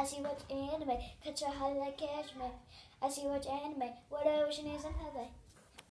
As you watch anime, catch a highlight like cashmere. As you watch anime, what ocean is another?